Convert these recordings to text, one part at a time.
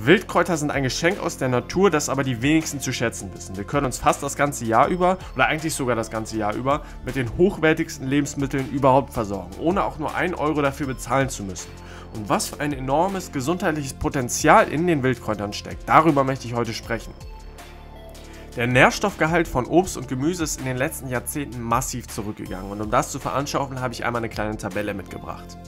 Wildkräuter sind ein Geschenk aus der Natur, das aber die wenigsten zu schätzen wissen. Wir können uns fast das ganze Jahr über, oder eigentlich sogar das ganze Jahr über, mit den hochwertigsten Lebensmitteln überhaupt versorgen, ohne auch nur einen Euro dafür bezahlen zu müssen. Und was für ein enormes gesundheitliches Potenzial in den Wildkräutern steckt, darüber möchte ich heute sprechen. Der Nährstoffgehalt von Obst und Gemüse ist in den letzten Jahrzehnten massiv zurückgegangen und um das zu veranschaulichen, habe ich einmal eine kleine Tabelle mitgebracht.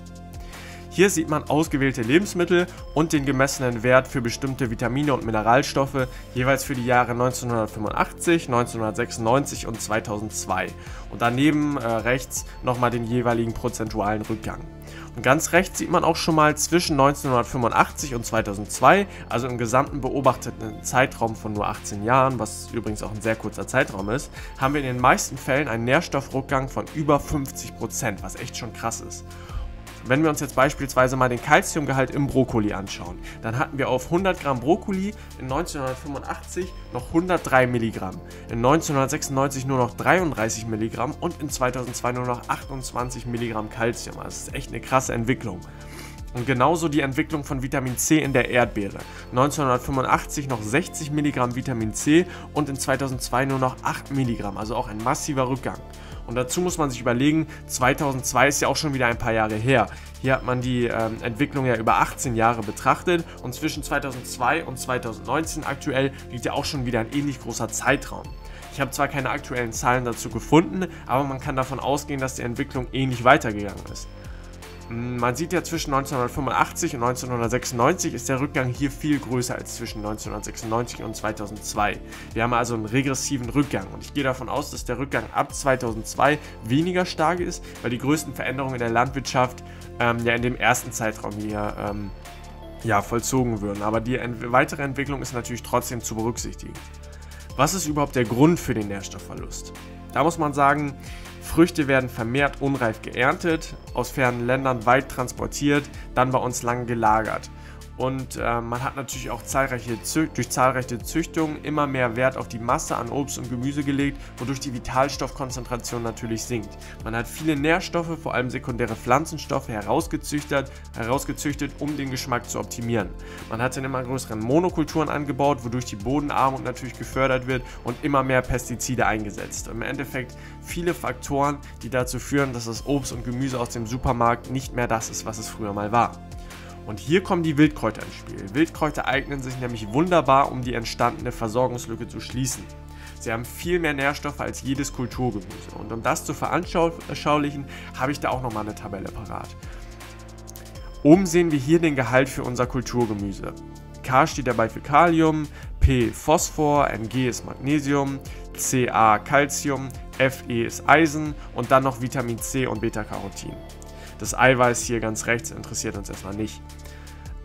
Hier sieht man ausgewählte Lebensmittel und den gemessenen Wert für bestimmte Vitamine und Mineralstoffe, jeweils für die Jahre 1985, 1996 und 2002. Und daneben äh, rechts nochmal den jeweiligen prozentualen Rückgang. Und ganz rechts sieht man auch schon mal zwischen 1985 und 2002, also im gesamten beobachteten Zeitraum von nur 18 Jahren, was übrigens auch ein sehr kurzer Zeitraum ist, haben wir in den meisten Fällen einen Nährstoffrückgang von über 50%, was echt schon krass ist. Wenn wir uns jetzt beispielsweise mal den Kalziumgehalt im Brokkoli anschauen, dann hatten wir auf 100 Gramm Brokkoli in 1985 noch 103 Milligramm, in 1996 nur noch 33 Milligramm und in 2002 nur noch 28 Milligramm Kalzium. Also das ist echt eine krasse Entwicklung. Und genauso die Entwicklung von Vitamin C in der Erdbeere. 1985 noch 60 Milligramm Vitamin C und in 2002 nur noch 8 Milligramm, also auch ein massiver Rückgang. Und dazu muss man sich überlegen, 2002 ist ja auch schon wieder ein paar Jahre her. Hier hat man die ähm, Entwicklung ja über 18 Jahre betrachtet und zwischen 2002 und 2019 aktuell liegt ja auch schon wieder ein ähnlich großer Zeitraum. Ich habe zwar keine aktuellen Zahlen dazu gefunden, aber man kann davon ausgehen, dass die Entwicklung ähnlich weitergegangen ist. Man sieht ja zwischen 1985 und 1996 ist der Rückgang hier viel größer als zwischen 1996 und 2002. Wir haben also einen regressiven Rückgang und ich gehe davon aus, dass der Rückgang ab 2002 weniger stark ist, weil die größten Veränderungen in der Landwirtschaft ähm, ja in dem ersten Zeitraum hier ähm, ja, vollzogen würden. Aber die ent weitere Entwicklung ist natürlich trotzdem zu berücksichtigen. Was ist überhaupt der Grund für den Nährstoffverlust? Da muss man sagen, Früchte werden vermehrt unreif geerntet, aus fernen Ländern weit transportiert, dann bei uns lang gelagert. Und äh, man hat natürlich auch zahlreiche durch zahlreiche Züchtungen immer mehr Wert auf die Masse an Obst und Gemüse gelegt, wodurch die Vitalstoffkonzentration natürlich sinkt. Man hat viele Nährstoffe, vor allem sekundäre Pflanzenstoffe, herausgezüchtet, herausgezüchtet, um den Geschmack zu optimieren. Man hat in immer größeren Monokulturen angebaut, wodurch die Bodenarmut natürlich gefördert wird und immer mehr Pestizide eingesetzt. Im Endeffekt viele Faktoren, die dazu führen, dass das Obst und Gemüse aus dem Supermarkt nicht mehr das ist, was es früher mal war. Und hier kommen die Wildkräuter ins Spiel. Wildkräuter eignen sich nämlich wunderbar, um die entstandene Versorgungslücke zu schließen. Sie haben viel mehr Nährstoffe als jedes Kulturgemüse. Und um das zu veranschaulichen, habe ich da auch nochmal eine Tabelle parat. Oben sehen wir hier den Gehalt für unser Kulturgemüse. K steht dabei für Kalium, P Phosphor, Mg ist Magnesium, Ca Calcium, Fe ist Eisen und dann noch Vitamin C und Beta-Carotin. Das Eiweiß hier ganz rechts interessiert uns erstmal nicht.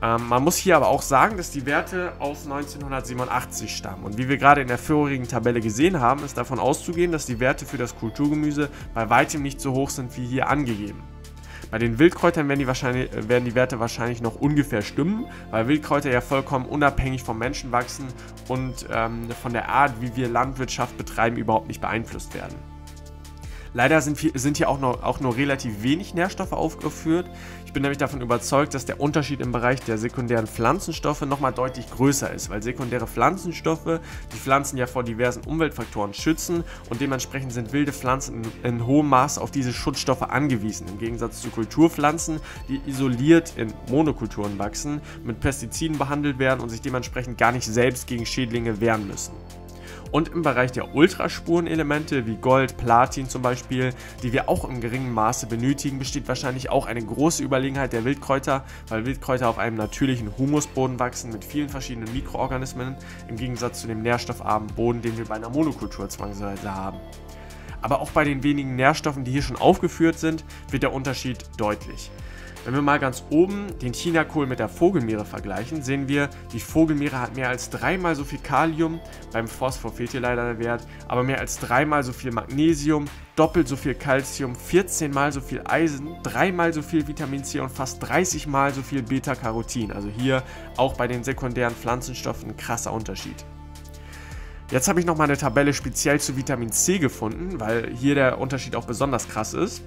Ähm, man muss hier aber auch sagen, dass die Werte aus 1987 stammen. Und wie wir gerade in der vorigen Tabelle gesehen haben, ist davon auszugehen, dass die Werte für das Kulturgemüse bei weitem nicht so hoch sind wie hier angegeben. Bei den Wildkräutern werden die, äh, werden die Werte wahrscheinlich noch ungefähr stimmen, weil Wildkräuter ja vollkommen unabhängig vom Menschen wachsen und ähm, von der Art, wie wir Landwirtschaft betreiben, überhaupt nicht beeinflusst werden. Leider sind, sind hier auch nur, auch nur relativ wenig Nährstoffe aufgeführt. Ich bin nämlich davon überzeugt, dass der Unterschied im Bereich der sekundären Pflanzenstoffe nochmal deutlich größer ist, weil sekundäre Pflanzenstoffe die Pflanzen ja vor diversen Umweltfaktoren schützen und dementsprechend sind wilde Pflanzen in, in hohem Maß auf diese Schutzstoffe angewiesen, im Gegensatz zu Kulturpflanzen, die isoliert in Monokulturen wachsen, mit Pestiziden behandelt werden und sich dementsprechend gar nicht selbst gegen Schädlinge wehren müssen. Und im Bereich der Ultraspurenelemente wie Gold, Platin zum Beispiel, die wir auch im geringen Maße benötigen, besteht wahrscheinlich auch eine große Überlegenheit der Wildkräuter, weil Wildkräuter auf einem natürlichen Humusboden wachsen mit vielen verschiedenen Mikroorganismen, im Gegensatz zu dem nährstoffarmen Boden, den wir bei einer Monokultur zwangsweise haben. Aber auch bei den wenigen Nährstoffen, die hier schon aufgeführt sind, wird der Unterschied deutlich. Wenn wir mal ganz oben den Chinakohl mit der Vogelmeere vergleichen, sehen wir, die Vogelmeere hat mehr als dreimal so viel Kalium, beim Phosphor fehlt hier leider der Wert, aber mehr als dreimal so viel Magnesium, doppelt so viel Calcium, 14 mal so viel Eisen, dreimal so viel Vitamin C und fast 30 mal so viel Beta-Carotin. Also hier auch bei den sekundären Pflanzenstoffen ein krasser Unterschied. Jetzt habe ich noch mal eine Tabelle speziell zu Vitamin C gefunden, weil hier der Unterschied auch besonders krass ist.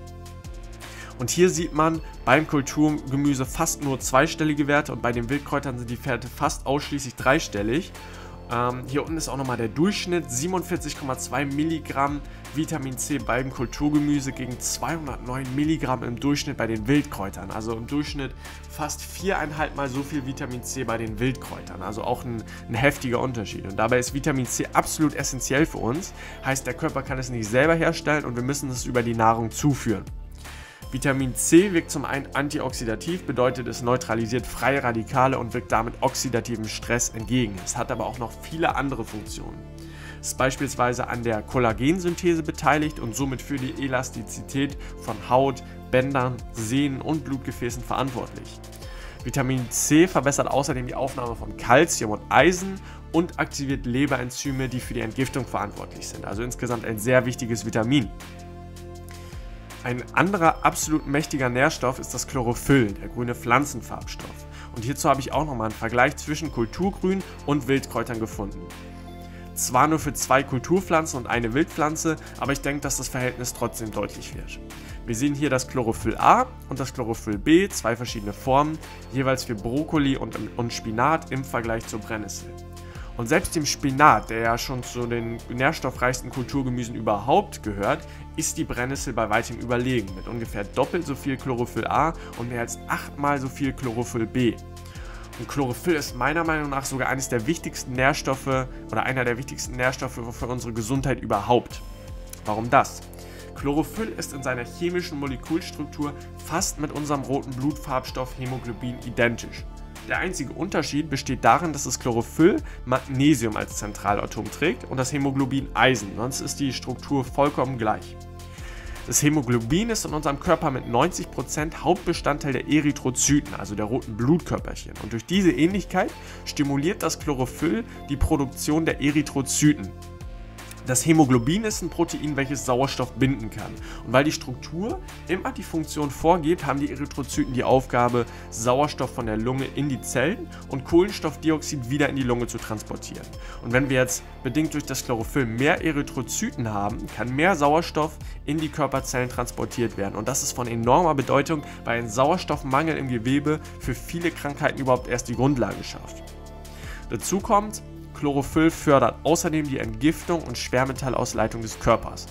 Und hier sieht man beim Kulturgemüse fast nur zweistellige Werte und bei den Wildkräutern sind die Werte fast ausschließlich dreistellig. Ähm, hier unten ist auch nochmal der Durchschnitt, 47,2 Milligramm Vitamin C beim Kulturgemüse gegen 209 Milligramm im Durchschnitt bei den Wildkräutern. Also im Durchschnitt fast viereinhalb Mal so viel Vitamin C bei den Wildkräutern. Also auch ein, ein heftiger Unterschied. Und dabei ist Vitamin C absolut essentiell für uns. Heißt, der Körper kann es nicht selber herstellen und wir müssen es über die Nahrung zuführen. Vitamin C wirkt zum einen antioxidativ, bedeutet es neutralisiert freie Radikale und wirkt damit oxidativem Stress entgegen. Es hat aber auch noch viele andere Funktionen. Es ist beispielsweise an der Kollagensynthese beteiligt und somit für die Elastizität von Haut, Bändern, Sehnen und Blutgefäßen verantwortlich. Vitamin C verbessert außerdem die Aufnahme von Kalzium und Eisen und aktiviert Leberenzyme, die für die Entgiftung verantwortlich sind. Also insgesamt ein sehr wichtiges Vitamin. Ein anderer absolut mächtiger Nährstoff ist das Chlorophyll, der grüne Pflanzenfarbstoff. Und hierzu habe ich auch nochmal einen Vergleich zwischen Kulturgrün und Wildkräutern gefunden. Zwar nur für zwei Kulturpflanzen und eine Wildpflanze, aber ich denke, dass das Verhältnis trotzdem deutlich wird. Wir sehen hier das Chlorophyll A und das Chlorophyll B, zwei verschiedene Formen, jeweils für Brokkoli und, und Spinat im Vergleich zur Brennnessel. Und selbst dem Spinat, der ja schon zu den nährstoffreichsten Kulturgemüsen überhaupt gehört, ist die Brennnessel bei weitem überlegen, mit ungefähr doppelt so viel Chlorophyll A und mehr als achtmal so viel Chlorophyll B. Und Chlorophyll ist meiner Meinung nach sogar eines der wichtigsten Nährstoffe oder einer der wichtigsten Nährstoffe für unsere Gesundheit überhaupt. Warum das? Chlorophyll ist in seiner chemischen Molekülstruktur fast mit unserem roten Blutfarbstoff Hämoglobin identisch. Der einzige Unterschied besteht darin, dass das Chlorophyll Magnesium als Zentralatom trägt und das Hämoglobin Eisen, sonst ist die Struktur vollkommen gleich. Das Hämoglobin ist in unserem Körper mit 90% Hauptbestandteil der Erythrozyten, also der roten Blutkörperchen. Und durch diese Ähnlichkeit stimuliert das Chlorophyll die Produktion der Erythrozyten. Das Hämoglobin ist ein Protein, welches Sauerstoff binden kann. Und weil die Struktur immer die Funktion vorgibt, haben die Erythrozyten die Aufgabe, Sauerstoff von der Lunge in die Zellen und Kohlenstoffdioxid wieder in die Lunge zu transportieren. Und wenn wir jetzt bedingt durch das Chlorophyll mehr Erythrozyten haben, kann mehr Sauerstoff in die Körperzellen transportiert werden. Und das ist von enormer Bedeutung, weil ein Sauerstoffmangel im Gewebe für viele Krankheiten überhaupt erst die Grundlage schafft. Dazu kommt, Chlorophyll fördert außerdem die Entgiftung und Schwermetallausleitung des Körpers.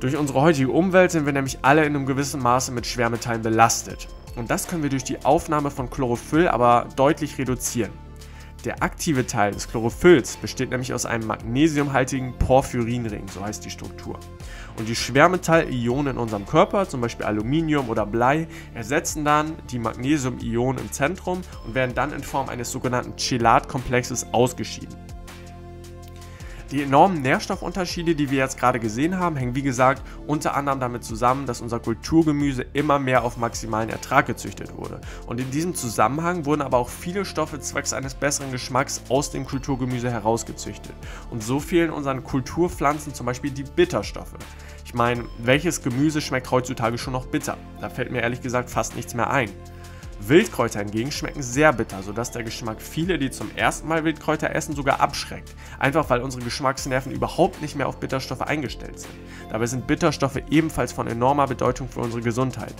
Durch unsere heutige Umwelt sind wir nämlich alle in einem gewissen Maße mit Schwermetallen belastet. Und das können wir durch die Aufnahme von Chlorophyll aber deutlich reduzieren. Der aktive Teil des Chlorophylls besteht nämlich aus einem magnesiumhaltigen Porphyrinring, so heißt die Struktur. Und die Schwermetallionen in unserem Körper, zum Beispiel Aluminium oder Blei, ersetzen dann die Magnesiumionen im Zentrum und werden dann in Form eines sogenannten Chelatkomplexes ausgeschieden. Die enormen Nährstoffunterschiede, die wir jetzt gerade gesehen haben, hängen wie gesagt unter anderem damit zusammen, dass unser Kulturgemüse immer mehr auf maximalen Ertrag gezüchtet wurde. Und in diesem Zusammenhang wurden aber auch viele Stoffe zwecks eines besseren Geschmacks aus dem Kulturgemüse herausgezüchtet. Und so fehlen unseren Kulturpflanzen zum Beispiel die Bitterstoffe. Ich meine, welches Gemüse schmeckt heutzutage schon noch bitter? Da fällt mir ehrlich gesagt fast nichts mehr ein. Wildkräuter hingegen schmecken sehr bitter, sodass der Geschmack viele, die zum ersten Mal Wildkräuter essen, sogar abschreckt. Einfach weil unsere Geschmacksnerven überhaupt nicht mehr auf Bitterstoffe eingestellt sind. Dabei sind Bitterstoffe ebenfalls von enormer Bedeutung für unsere Gesundheit.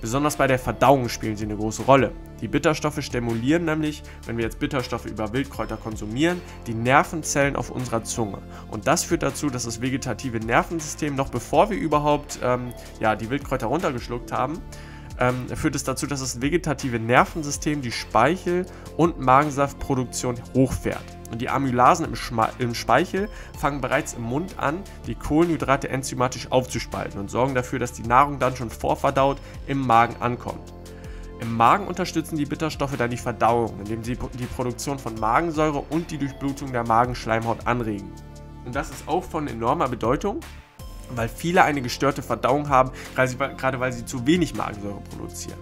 Besonders bei der Verdauung spielen sie eine große Rolle. Die Bitterstoffe stimulieren nämlich, wenn wir jetzt Bitterstoffe über Wildkräuter konsumieren, die Nervenzellen auf unserer Zunge. Und das führt dazu, dass das vegetative Nervensystem noch bevor wir überhaupt ähm, ja, die Wildkräuter runtergeschluckt haben, ähm, führt es dazu, dass das vegetative Nervensystem die Speichel- und Magensaftproduktion hochfährt. Und die Amylasen im, im, Speichel fangen bereits im Mund an, die Kohlenhydrate enzymatisch aufzuspalten und sorgen dafür, dass die Nahrung dann schon vorverdaut im Magen ankommt. Im Magen unterstützen die Bitterstoffe dann die Verdauung, indem sie die Produktion von Magensäure und die Durchblutung der Magenschleimhaut anregen. Und das ist auch von enormer Bedeutung, weil viele eine gestörte Verdauung haben, gerade weil sie zu wenig Magensäure produzieren.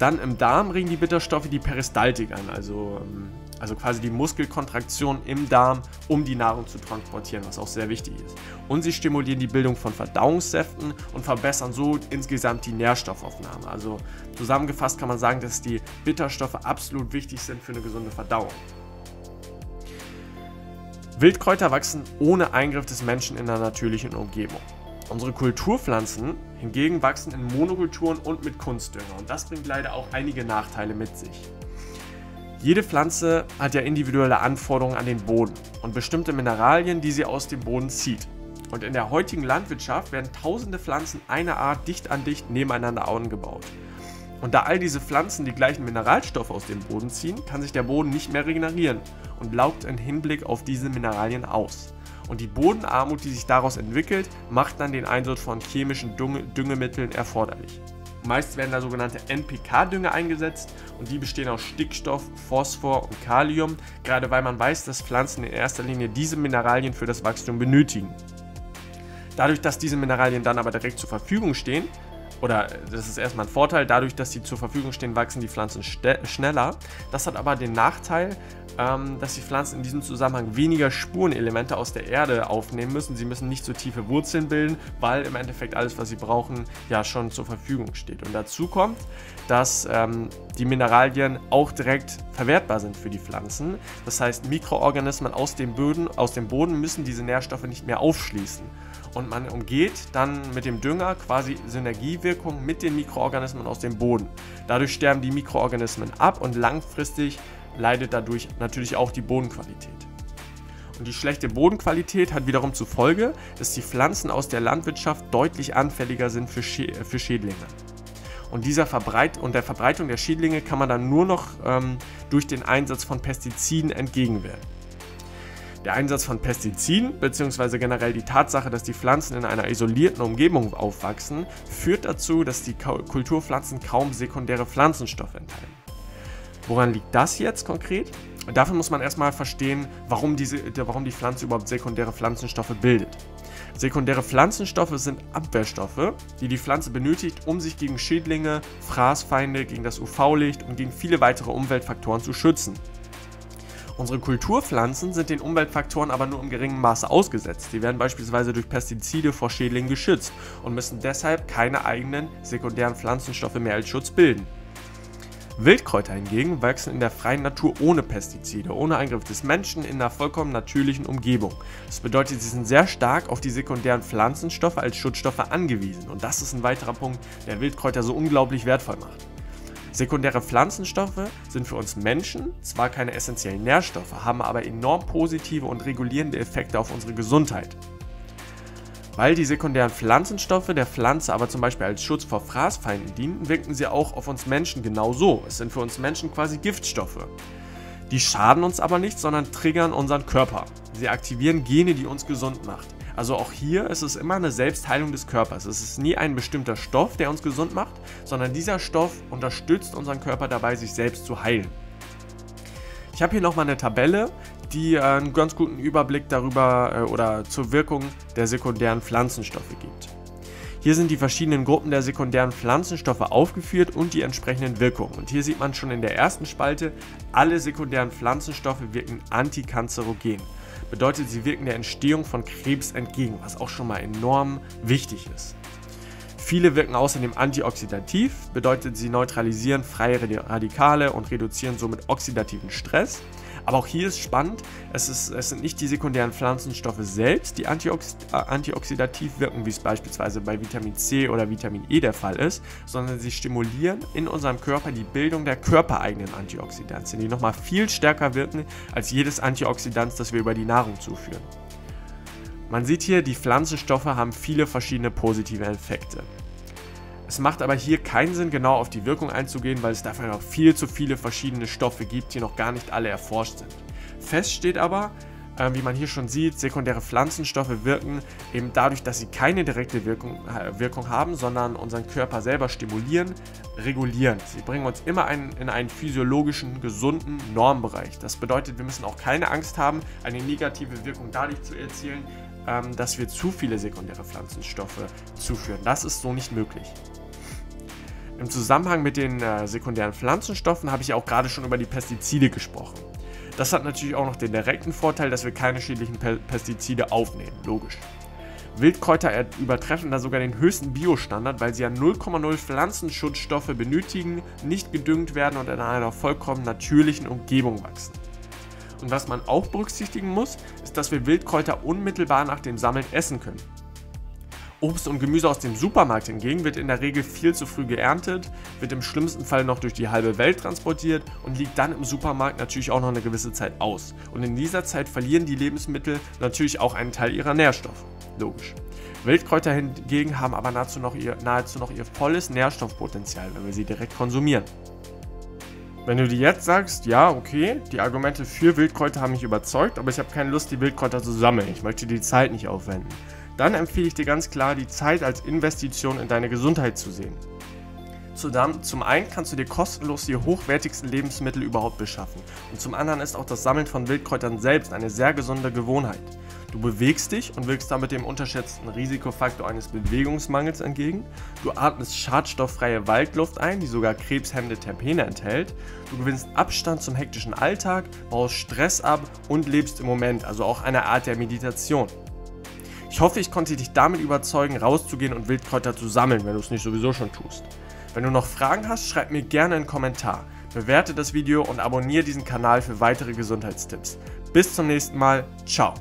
Dann im Darm regen die Bitterstoffe die Peristaltik an, also, ähm, also quasi die Muskelkontraktion im Darm, um die Nahrung zu transportieren, was auch sehr wichtig ist. Und sie stimulieren die Bildung von Verdauungssäften und verbessern so insgesamt die Nährstoffaufnahme. Also zusammengefasst kann man sagen, dass die Bitterstoffe absolut wichtig sind für eine gesunde Verdauung. Wildkräuter wachsen ohne Eingriff des Menschen in der natürlichen Umgebung. Unsere Kulturpflanzen hingegen wachsen in Monokulturen und mit Kunstdünger und das bringt leider auch einige Nachteile mit sich. Jede Pflanze hat ja individuelle Anforderungen an den Boden und bestimmte Mineralien, die sie aus dem Boden zieht. Und in der heutigen Landwirtschaft werden tausende Pflanzen einer Art dicht an dicht nebeneinander angebaut. Und da all diese Pflanzen die gleichen Mineralstoffe aus dem Boden ziehen, kann sich der Boden nicht mehr regenerieren und laugt im Hinblick auf diese Mineralien aus. Und die Bodenarmut, die sich daraus entwickelt, macht dann den Einsatz von chemischen Düngemitteln erforderlich. Meist werden da sogenannte NPK-Dünger eingesetzt und die bestehen aus Stickstoff, Phosphor und Kalium, gerade weil man weiß, dass Pflanzen in erster Linie diese Mineralien für das Wachstum benötigen. Dadurch, dass diese Mineralien dann aber direkt zur Verfügung stehen, oder das ist erstmal ein Vorteil, dadurch, dass sie zur Verfügung stehen, wachsen die Pflanzen schneller. Das hat aber den Nachteil, dass die Pflanzen in diesem Zusammenhang weniger Spurenelemente aus der Erde aufnehmen müssen. Sie müssen nicht so tiefe Wurzeln bilden, weil im Endeffekt alles, was sie brauchen, ja schon zur Verfügung steht. Und dazu kommt, dass ähm, die Mineralien auch direkt verwertbar sind für die Pflanzen. Das heißt, Mikroorganismen aus dem, Böden, aus dem Boden müssen diese Nährstoffe nicht mehr aufschließen und man umgeht dann mit dem Dünger quasi Synergiewirkung mit den Mikroorganismen aus dem Boden. Dadurch sterben die Mikroorganismen ab und langfristig leidet dadurch natürlich auch die Bodenqualität. Und die schlechte Bodenqualität hat wiederum zur Folge, dass die Pflanzen aus der Landwirtschaft deutlich anfälliger sind für, Schä für Schädlinge. Und, dieser Verbreit und der Verbreitung der Schädlinge kann man dann nur noch ähm, durch den Einsatz von Pestiziden entgegenwirken. Der Einsatz von Pestiziden bzw. generell die Tatsache, dass die Pflanzen in einer isolierten Umgebung aufwachsen, führt dazu, dass die Kulturpflanzen kaum sekundäre Pflanzenstoffe enthalten. Woran liegt das jetzt konkret? Dafür muss man erstmal verstehen, warum, diese, warum die Pflanze überhaupt sekundäre Pflanzenstoffe bildet. Sekundäre Pflanzenstoffe sind Abwehrstoffe, die die Pflanze benötigt, um sich gegen Schädlinge, Fraßfeinde, gegen das UV-Licht und gegen viele weitere Umweltfaktoren zu schützen. Unsere Kulturpflanzen sind den Umweltfaktoren aber nur im geringen Maße ausgesetzt. Sie werden beispielsweise durch Pestizide vor Schädlingen geschützt und müssen deshalb keine eigenen sekundären Pflanzenstoffe mehr als Schutz bilden. Wildkräuter hingegen wachsen in der freien Natur ohne Pestizide, ohne Eingriff des Menschen in einer vollkommen natürlichen Umgebung. Das bedeutet, sie sind sehr stark auf die sekundären Pflanzenstoffe als Schutzstoffe angewiesen und das ist ein weiterer Punkt, der Wildkräuter so unglaublich wertvoll macht. Sekundäre Pflanzenstoffe sind für uns Menschen zwar keine essentiellen Nährstoffe, haben aber enorm positive und regulierende Effekte auf unsere Gesundheit. Weil die sekundären Pflanzenstoffe der Pflanze aber zum Beispiel als Schutz vor Fraßfeinden dienen, wirken sie auch auf uns Menschen genauso. Es sind für uns Menschen quasi Giftstoffe. Die schaden uns aber nicht, sondern triggern unseren Körper. Sie aktivieren Gene, die uns gesund machen. Also auch hier ist es immer eine Selbstheilung des Körpers. Es ist nie ein bestimmter Stoff, der uns gesund macht, sondern dieser Stoff unterstützt unseren Körper dabei, sich selbst zu heilen. Ich habe hier nochmal eine Tabelle, die äh, einen ganz guten Überblick darüber äh, oder zur Wirkung der sekundären Pflanzenstoffe gibt. Hier sind die verschiedenen Gruppen der sekundären Pflanzenstoffe aufgeführt und die entsprechenden Wirkungen. Und hier sieht man schon in der ersten Spalte, alle sekundären Pflanzenstoffe wirken antikanzerogen. Bedeutet, sie wirken der Entstehung von Krebs entgegen, was auch schon mal enorm wichtig ist. Viele wirken außerdem antioxidativ, bedeutet sie neutralisieren freie Radikale und reduzieren somit oxidativen Stress. Aber auch hier ist spannend, es, ist, es sind nicht die sekundären Pflanzenstoffe selbst, die antiox äh, antioxidativ wirken, wie es beispielsweise bei Vitamin C oder Vitamin E der Fall ist, sondern sie stimulieren in unserem Körper die Bildung der körpereigenen Antioxidantien, die nochmal viel stärker wirken als jedes Antioxidant, das wir über die Nahrung zuführen. Man sieht hier, die Pflanzenstoffe haben viele verschiedene positive Effekte. Es macht aber hier keinen Sinn, genau auf die Wirkung einzugehen, weil es dafür noch viel zu viele verschiedene Stoffe gibt, die noch gar nicht alle erforscht sind. Fest steht aber, äh, wie man hier schon sieht, sekundäre Pflanzenstoffe wirken eben dadurch, dass sie keine direkte Wirkung, äh, Wirkung haben, sondern unseren Körper selber stimulieren, regulieren. Sie bringen uns immer einen, in einen physiologischen, gesunden Normbereich. Das bedeutet, wir müssen auch keine Angst haben, eine negative Wirkung dadurch zu erzielen, ähm, dass wir zu viele sekundäre Pflanzenstoffe zuführen. Das ist so nicht möglich. Im Zusammenhang mit den äh, sekundären Pflanzenstoffen habe ich auch gerade schon über die Pestizide gesprochen. Das hat natürlich auch noch den direkten Vorteil, dass wir keine schädlichen Pe Pestizide aufnehmen, logisch. Wildkräuter übertreffen da sogar den höchsten Biostandard, weil sie ja 0,0 Pflanzenschutzstoffe benötigen, nicht gedüngt werden und in einer vollkommen natürlichen Umgebung wachsen. Und was man auch berücksichtigen muss, ist, dass wir Wildkräuter unmittelbar nach dem Sammeln essen können. Obst und Gemüse aus dem Supermarkt hingegen wird in der Regel viel zu früh geerntet, wird im schlimmsten Fall noch durch die halbe Welt transportiert und liegt dann im Supermarkt natürlich auch noch eine gewisse Zeit aus. Und in dieser Zeit verlieren die Lebensmittel natürlich auch einen Teil ihrer Nährstoffe. Logisch. Wildkräuter hingegen haben aber nahezu noch, ihr, nahezu noch ihr volles Nährstoffpotenzial, wenn wir sie direkt konsumieren. Wenn du dir jetzt sagst, ja, okay, die Argumente für Wildkräuter haben mich überzeugt, aber ich habe keine Lust, die Wildkräuter zu sammeln, ich möchte die Zeit nicht aufwenden, dann empfehle ich dir ganz klar, die Zeit als Investition in deine Gesundheit zu sehen. Zum einen kannst du dir kostenlos die hochwertigsten Lebensmittel überhaupt beschaffen und zum anderen ist auch das Sammeln von Wildkräutern selbst eine sehr gesunde Gewohnheit. Du bewegst dich und wirkst damit dem unterschätzten Risikofaktor eines Bewegungsmangels entgegen. Du atmest schadstofffreie Waldluft ein, die sogar krebshemmende Terpene enthält. Du gewinnst Abstand zum hektischen Alltag, baust Stress ab und lebst im Moment, also auch eine Art der Meditation. Ich hoffe, ich konnte dich damit überzeugen, rauszugehen und Wildkräuter zu sammeln, wenn du es nicht sowieso schon tust. Wenn du noch Fragen hast, schreib mir gerne einen Kommentar. Bewerte das Video und abonniere diesen Kanal für weitere Gesundheitstipps. Bis zum nächsten Mal. Ciao.